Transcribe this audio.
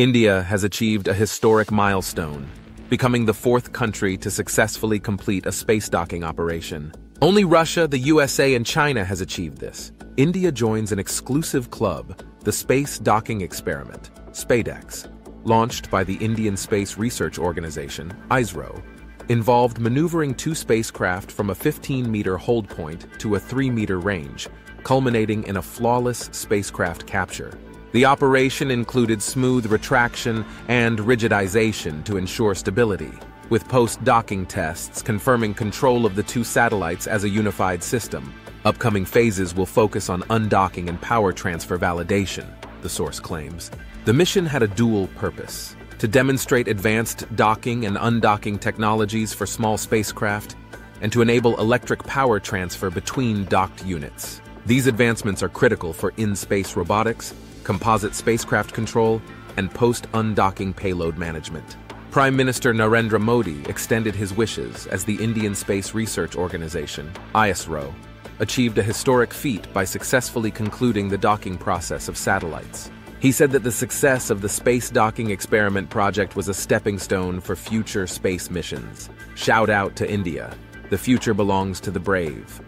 India has achieved a historic milestone, becoming the fourth country to successfully complete a space docking operation. Only Russia, the USA, and China has achieved this. India joins an exclusive club, the Space Docking Experiment, SpadeX, launched by the Indian Space Research Organization, ISRO, involved maneuvering two spacecraft from a 15-meter hold point to a 3-meter range, culminating in a flawless spacecraft capture. The operation included smooth retraction and rigidization to ensure stability, with post-docking tests confirming control of the two satellites as a unified system. Upcoming phases will focus on undocking and power transfer validation, the source claims. The mission had a dual purpose, to demonstrate advanced docking and undocking technologies for small spacecraft, and to enable electric power transfer between docked units. These advancements are critical for in-space robotics, composite spacecraft control, and post-undocking payload management. Prime Minister Narendra Modi extended his wishes as the Indian Space Research Organization, ISRO, achieved a historic feat by successfully concluding the docking process of satellites. He said that the success of the space docking experiment project was a stepping stone for future space missions. Shout out to India. The future belongs to the brave.